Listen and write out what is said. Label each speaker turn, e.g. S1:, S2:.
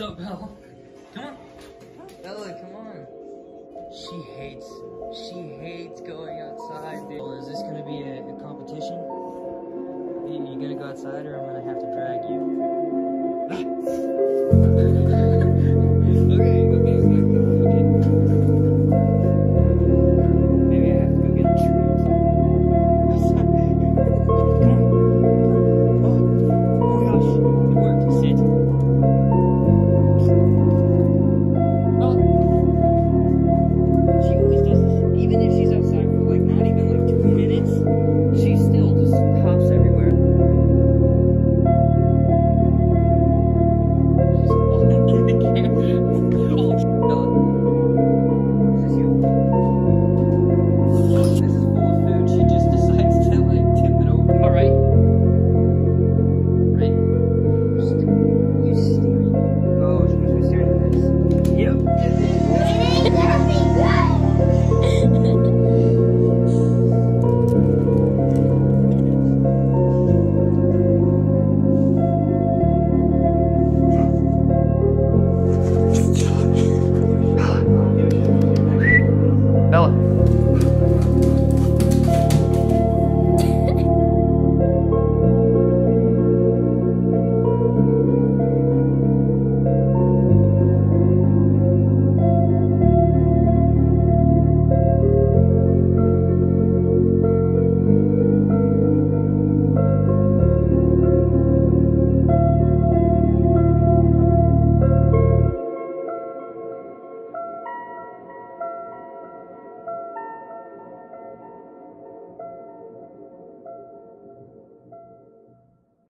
S1: What's up, Bella? Come on. Bella, come on. She hates, she hates going outside. Dude. Well, is this gonna be a, a competition? You, you gonna go outside or I'm gonna have to drag you?